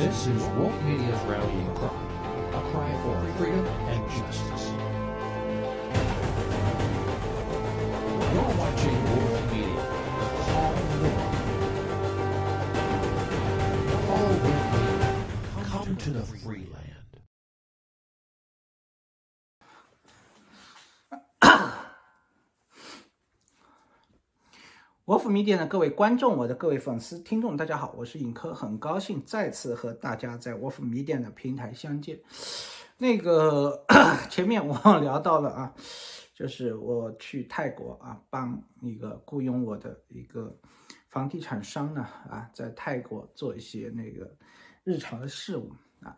This is Wolf Media's rallying cry, a cry for freedom and justice. You're watching Wolf Media. Call Wolf. Call Wolf Media. Come to the free land. 国府迷店的各位观众，我的各位粉丝、听众，大家好，我是尹科，很高兴再次和大家在国府迷店的平台相见。那个 前面我聊到了啊，就是我去泰国啊，帮一个雇佣我的一个房地产商呢啊，在泰国做一些那个日常的事务啊。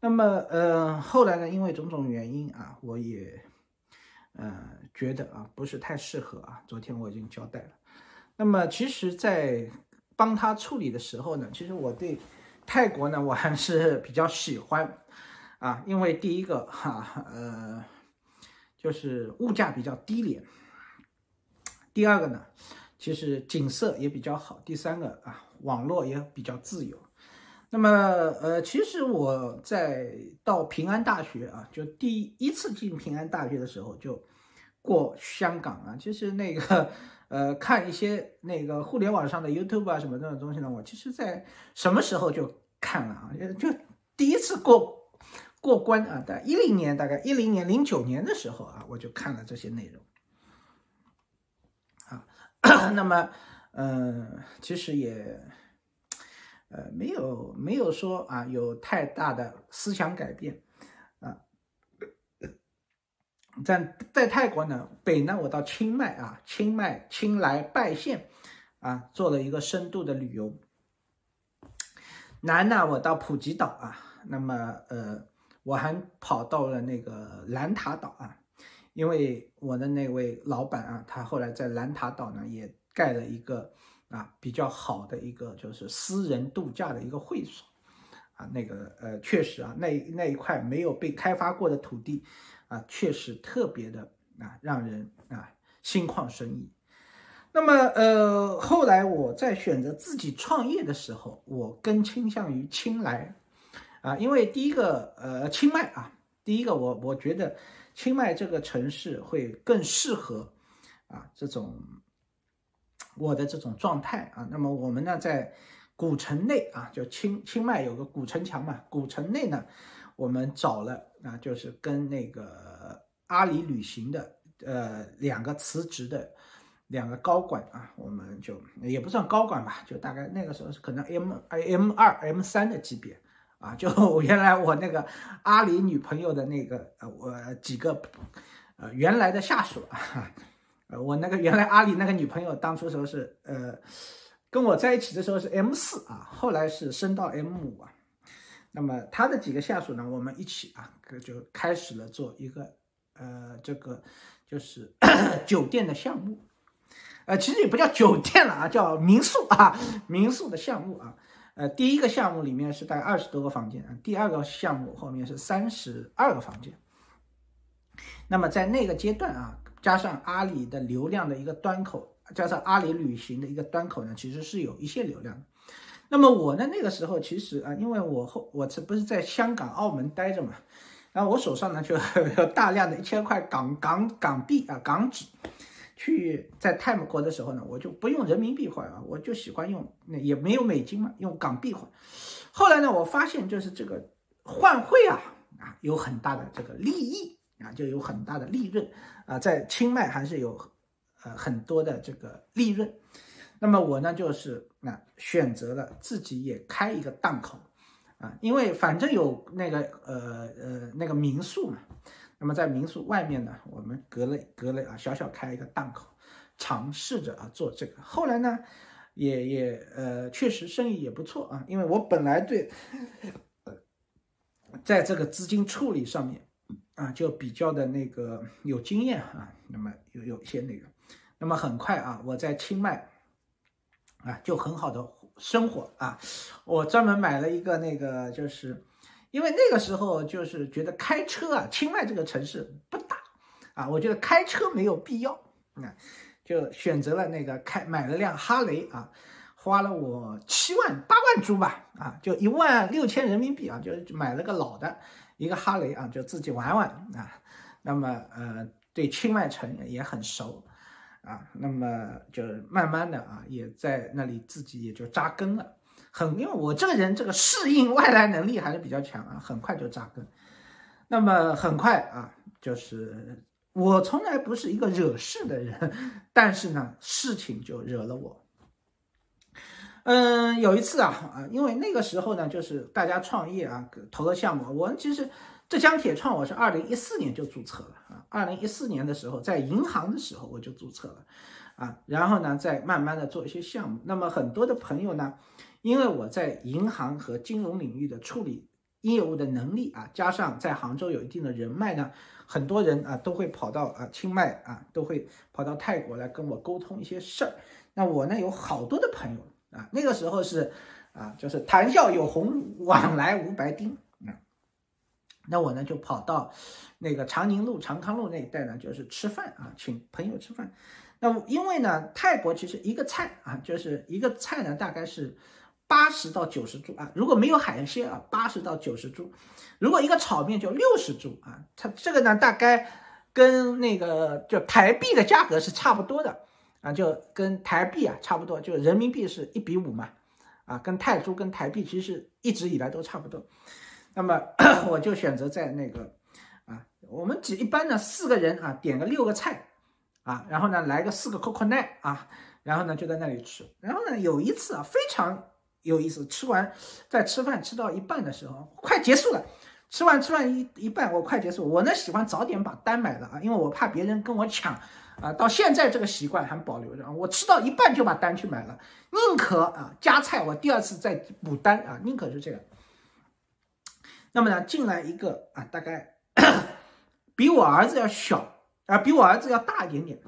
那么呃，后来呢，因为种种原因啊，我也呃觉得啊不是太适合啊。昨天我已经交代了。那么其实，在帮他处理的时候呢，其实我对泰国呢，我还是比较喜欢。啊，因为第一个哈，呃，就是物价比较低廉；第二个呢，其实景色也比较好；第三个啊，网络也比较自由。那么，呃，其实我在到平安大学啊，就第一次进平安大学的时候，就过香港啊，其实那个。呃，看一些那个互联网上的 YouTube 啊什么这种东西呢，我其实在什么时候就看了啊？就就第一次过过关啊，在一零年，大概一零年、零九年的时候啊，我就看了这些内容啊。那么，嗯，其实也呃没有没有说啊有太大的思想改变。在在泰国呢，北呢我到清迈啊，清迈、清莱、拜县啊，做了一个深度的旅游。南呢我到普吉岛啊，那么呃我还跑到了那个兰塔岛啊，因为我的那位老板啊，他后来在兰塔岛呢也盖了一个啊比较好的一个就是私人度假的一个会所啊，那个呃确实啊那那一块没有被开发过的土地。啊，确实特别的啊，让人啊心旷神怡。那么，呃，后来我在选择自己创业的时候，我更倾向于清莱啊，因为第一个，呃，清迈啊，第一个我我觉得清迈这个城市会更适合啊这种我的这种状态啊。那么我们呢，在古城内啊，就清清迈有个古城墙嘛，古城内呢。我们找了啊，就是跟那个阿里旅行的呃两个辞职的两个高管啊，我们就也不算高管吧，就大概那个时候是可能 M M 二 M 三的级别啊，就原来我那个阿里女朋友的那个呃我几个呃原来的下属啊，呃我那个原来阿里那个女朋友当初时候是呃跟我在一起的时候是 M 四啊，后来是升到 M 五啊。那么他的几个下属呢，我们一起啊，就开始了做一个呃，这个就是 酒店的项目，呃，其实也不叫酒店了啊，叫民宿啊，民宿的项目啊，呃，第一个项目里面是大概二十多个房间啊，第二个项目后面是三十二个房间。那么在那个阶段啊，加上阿里的流量的一个端口，加上阿里旅行的一个端口呢，其实是有一些流量。那么我呢？那个时候其实啊，因为我后我这不是在香港、澳门待着嘛，然后我手上呢就有大量的一千块港港港币啊港纸，去在泰国的时候呢，我就不用人民币换啊，我就喜欢用那也没有美金嘛，用港币换。后来呢，我发现就是这个换汇啊啊有很大的这个利益啊，就有很大的利润啊，在清迈还是有呃很多的这个利润。那么我呢，就是那选择了自己也开一个档口，啊，因为反正有那个呃呃那个民宿嘛，那么在民宿外面呢，我们隔了隔了啊，小小开一个档口，尝试着啊做这个。后来呢，也也呃确实生意也不错啊，因为我本来对，在这个资金处理上面啊就比较的那个有经验啊，那么有有一些那个，那么很快啊，我在清迈。啊，就很好的生活啊！我专门买了一个那个，就是因为那个时候就是觉得开车啊，清迈这个城市不大啊，我觉得开车没有必要啊，就选择了那个开买了辆哈雷啊，花了我七万八万铢吧，啊，就一万六千人民币啊，就买了个老的一个哈雷啊，就自己玩玩啊。那么呃，对清迈城也很熟啊，那么就慢慢的啊，也在那里自己也就扎根了。很，因为我这个人这个适应外来能力还是比较强啊，很快就扎根。那么很快啊，就是我从来不是一个惹事的人，但是呢，事情就惹了我。嗯，有一次啊啊，因为那个时候呢，就是大家创业啊，投了项目。我其实浙江铁创我是二零一四年就注册了啊，二零一四年的时候在银行的时候我就注册了啊，然后呢，再慢慢的做一些项目。那么很多的朋友呢。因为我在银行和金融领域的处理业务的能力啊，加上在杭州有一定的人脉呢，很多人啊都会跑到啊清迈啊，都会跑到泰国来跟我沟通一些事儿。那我呢有好多的朋友啊，那个时候是啊，就是谈笑有鸿儒，往来无白丁。那我呢就跑到那个长宁路、长康路那一带呢，就是吃饭啊，请朋友吃饭。那因为呢，泰国其实一个菜啊，就是一个菜呢，大概是。八十到九十铢啊，如果没有海鲜啊，八十到九十铢；如果一个炒面就六十铢啊，它这个呢大概跟那个就台币的价格是差不多的啊，就跟台币啊差不多，就人民币是一比五嘛，啊，跟泰铢跟台币其实一直以来都差不多。那么 我就选择在那个啊，我们几一般呢四个人啊点个六个菜啊，然后呢来个四个 coconut 啊，然后呢就在那里吃。然后呢有一次啊非常。有意思，吃完在吃饭吃到一半的时候，快结束了。吃完吃完一一半，我快结束。我呢喜欢早点把单买了啊，因为我怕别人跟我抢啊。到现在这个习惯还保留着。我吃到一半就把单去买了，宁可啊加菜，我第二次再补单啊，宁可是这样。那么呢，进来一个啊，大概比我儿子要小啊，比我儿子要大一点点。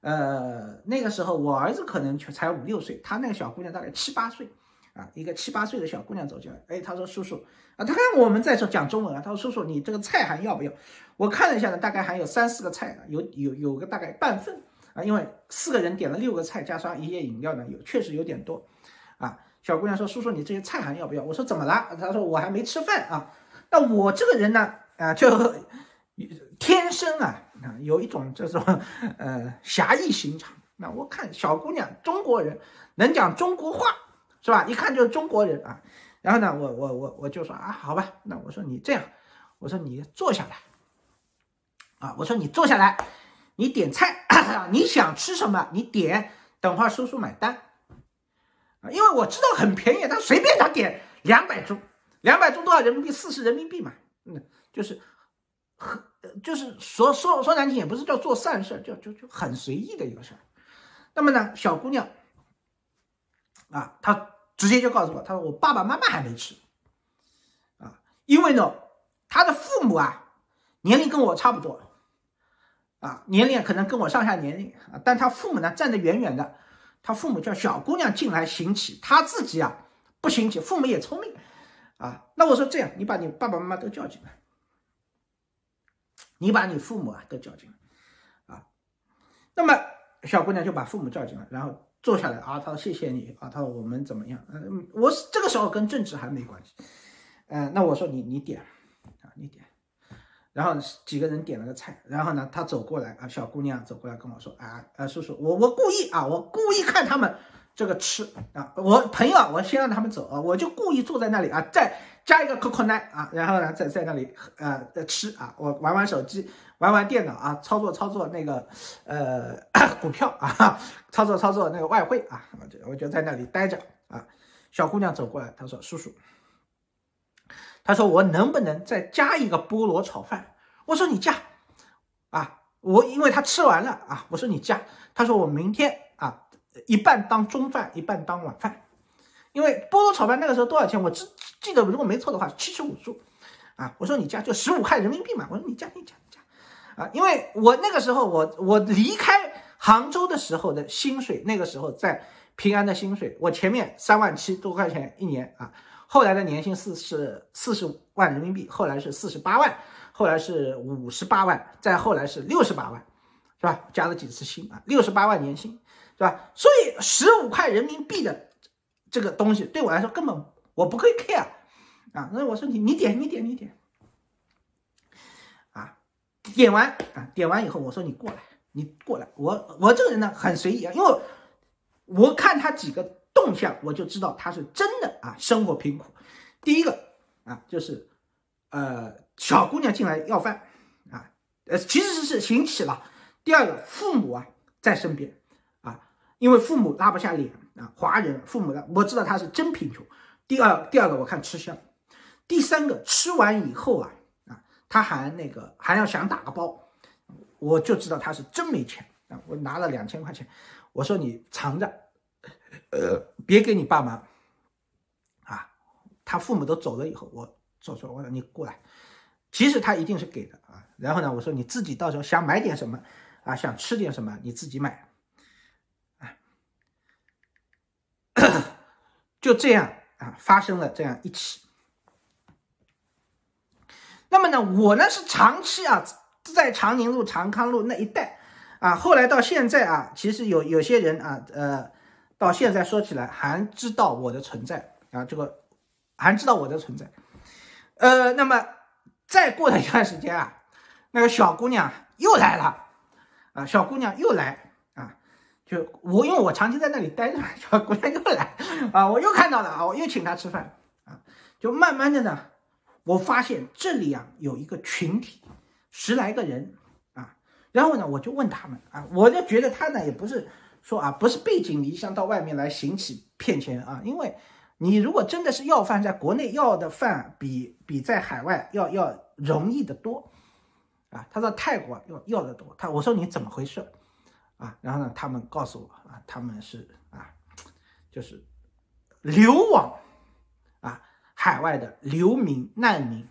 呃，那个时候我儿子可能才五六岁，他那个小姑娘大概七八岁。啊，一个七八岁的小姑娘走进来，哎，她说：“叔叔啊，她看我们在说讲中文啊，她说：‘叔叔，你这个菜还要不要？’我看了一下呢，大概还有三四个菜，有有有个大概半份啊，因为四个人点了六个菜，加上一些饮料呢，有确实有点多啊。小姑娘说：‘叔叔，你这些菜还要不要？’我说：‘怎么了？’她说：‘我还没吃饭啊。’那我这个人呢，啊，就天生啊啊有一种这种呃侠义心肠。那我看小姑娘中国人能讲中国话。”是吧？一看就是中国人啊。然后呢，我我我我就说啊，好吧，那我说你这样，我说你坐下来啊，我说你坐下来，你点菜，你想吃什么你点，等会儿叔叔买单啊，因为我知道很便宜，他随便他点两百铢，两百铢多少人民币？四十人民币嘛，嗯，就是很就是说说说难听也不是叫做善事，就就就很随意的一个事儿。那么呢，小姑娘。啊，他直接就告诉我，他说我爸爸妈妈还没吃，啊，因为呢，他的父母啊，年龄跟我差不多，啊，年龄可能跟我上下年龄啊，但他父母呢站得远远的，他父母叫小姑娘进来行乞，他自己啊不行乞，父母也聪明，啊，那我说这样，你把你爸爸妈妈都叫进来，你把你父母啊都叫进来，啊，那么小姑娘就把父母叫进来，然后。坐下来啊，她说谢谢你啊，她说我们怎么样？嗯，我这个时候跟政治还没关系，嗯，那我说你你点啊，你点，然后几个人点了个菜，然后呢，他走过来啊，小姑娘走过来跟我说啊啊，叔叔，我我故意啊，我故意看他们这个吃啊，我朋友啊，我先让他们走啊，我就故意坐在那里啊，再加一个 coconut 啊，然后呢，在在那里呃吃啊，我玩玩手机。玩玩电脑啊，操作操作那个，呃，股票啊，操作操作那个外汇啊，我就我就在那里待着啊。小姑娘走过来，她说：“叔叔，他说我能不能再加一个菠萝炒饭？”我说：“你加啊，我因为他吃完了啊。”我说：“你加。”他说：“我明天啊，一半当中饭，一半当晚饭。因为菠萝炒饭那个时候多少钱？我记记得如果没错的话，七十五铢啊。我说你加就十五块人民币嘛。我说你加你加你加。啊，因为我那个时候，我我离开杭州的时候的薪水，那个时候在平安的薪水，我前面三万七多块钱一年啊，后来的年薪四是四十万人民币，后来是四十八万，后来是五十八万，再后来是六十八万，是吧？加了几次薪啊？六十八万年薪，是吧？所以十五块人民币的这个东西对我来说根本我不会 care 啊。那我说你你点你点你点啊，点完啊点完以后我说你过来你过来，我我这个人呢很随意啊，因为我看他几个动向我就知道他是真的啊生活贫苦。第一个啊就是呃小姑娘进来要饭啊，呃其实是行乞了。第二个父母啊在身边啊。因为父母拉不下脸啊，华人父母的我知道他是真贫穷。第二，第二个我看吃相，第三个吃完以后啊啊，他还那个还要想打个包，我就知道他是真没钱啊。我拿了两千块钱，我说你藏着，呃，别给你爸妈啊。他父母都走了以后，我说说我说你过来，其实他一定是给的啊。然后呢，我说你自己到时候想买点什么啊，想吃点什么，你自己买啊。就这样啊，发生了这样一起。那么呢，我呢是长期啊在长宁路、长康路那一带啊，后来到现在啊，其实有有些人啊，呃，到现在说起来还知道我的存在啊，这个还知道我的存在。呃，那么再过了一段时间啊，那个小姑娘又来了啊，小姑娘又来啊。就我，因为我长期在那里待着，小姑娘又来啊，我又看到了啊，我又请她吃饭啊，就慢慢的呢，我发现这里啊有一个群体，十来个人啊，然后呢，我就问他们啊，我就觉得他呢也不是说啊，不是背井离乡到外面来行乞骗钱啊，因为你如果真的是要饭，在国内要的饭比比在海外要要容易的多啊，他说泰国要要的多，他我说你怎么回事？啊，然后呢，他们告诉我啊，他们是啊，就是流亡啊，海外的流民难民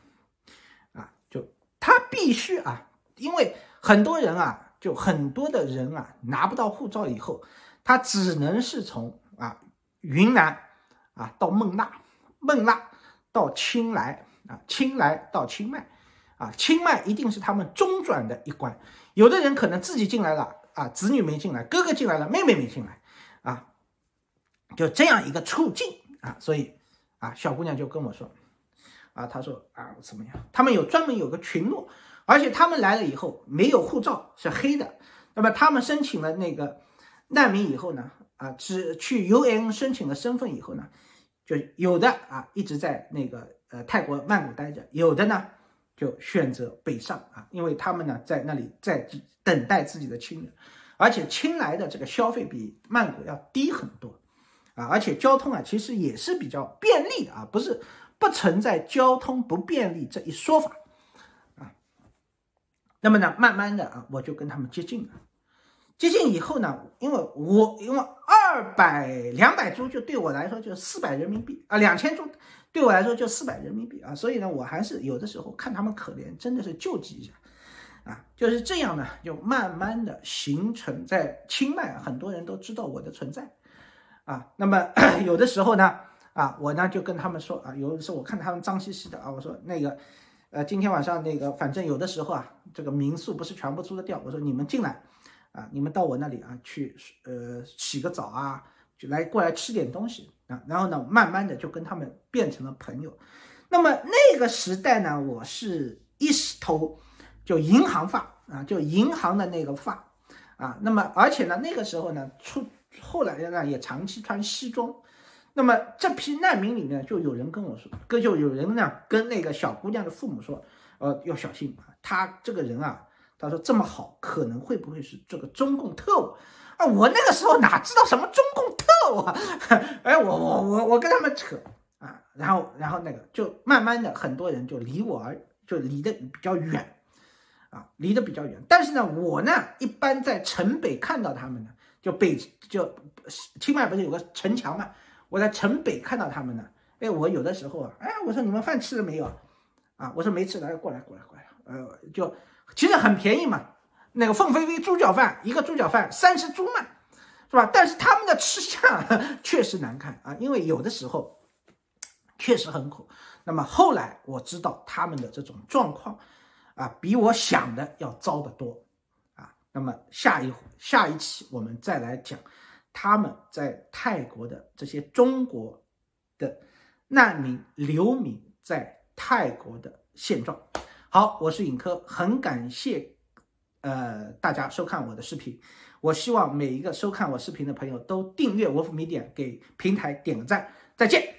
啊，就他必须啊，因为很多人啊，就很多的人啊，拿不到护照以后，他只能是从啊云南啊到孟纳，孟纳到清莱啊，清莱到清迈啊，清迈一定是他们中转的一关，有的人可能自己进来了。啊，子女没进来，哥哥进来了，妹妹没进来，啊，就这样一个处境啊，所以啊，小姑娘就跟我说，啊，他说啊，怎么样？他们有专门有个群落，而且他们来了以后没有护照，是黑的。那么他们申请了那个难民以后呢，啊，只去 UN 申请了身份以后呢，就有的啊一直在那个呃泰国曼谷待着，有的呢就选择北上啊，因为他们呢在那里在。等待自己的亲人，而且亲来的这个消费比曼谷要低很多，啊，而且交通啊其实也是比较便利的啊，不是不存在交通不便利这一说法，啊，那么呢，慢慢的啊，我就跟他们接近了，接近以后呢，因为我因为二百两百铢就对我来说就四百人民币啊，两千铢对我来说就四百人民币啊，所以呢，我还是有的时候看他们可怜，真的是救济一下。啊，就是这样呢，就慢慢的形成在清迈，很多人都知道我的存在，啊，那么 有的时候呢，啊，我呢就跟他们说啊，有的时候我看他们脏兮兮的啊，我说那个，呃，今天晚上那个，反正有的时候啊，这个民宿不是全部租的掉，我说你们进来，啊，你们到我那里啊去，呃，洗个澡啊，就来过来吃点东西啊，然后呢，慢慢的就跟他们变成了朋友，那么那个时代呢，我是一头。就银行发啊，就银行的那个发啊，那么而且呢，那个时候呢，出后来呢也长期穿西装，那么这批难民里面就有人跟我说，跟就有人呢跟那个小姑娘的父母说，呃，要小心啊，他这个人啊，他说这么好，可能会不会是这个中共特务啊？我那个时候哪知道什么中共特务啊？哎，我我我我跟他们扯啊，然后然后那个就慢慢的很多人就离我而就离得比较远。啊，离得比较远，但是呢，我呢一般在城北看到他们呢，就北就清迈不是有个城墙嘛，我在城北看到他们呢，哎，我有的时候啊，哎，我说你们饭吃了没有？啊，我说没吃，来过来过来过来，呃，就其实很便宜嘛，那个凤飞飞猪脚饭一个猪脚饭三十铢嘛，是吧？但是他们的吃相 确实难看啊，因为有的时候确实很苦。那么后来我知道他们的这种状况。啊，比我想的要糟得多，啊，那么下一下一期我们再来讲他们在泰国的这些中国的难民流民在泰国的现状。好，我是尹科，很感谢呃大家收看我的视频。我希望每一个收看我视频的朋友都订阅 Wolf Media，给平台点个赞。再见。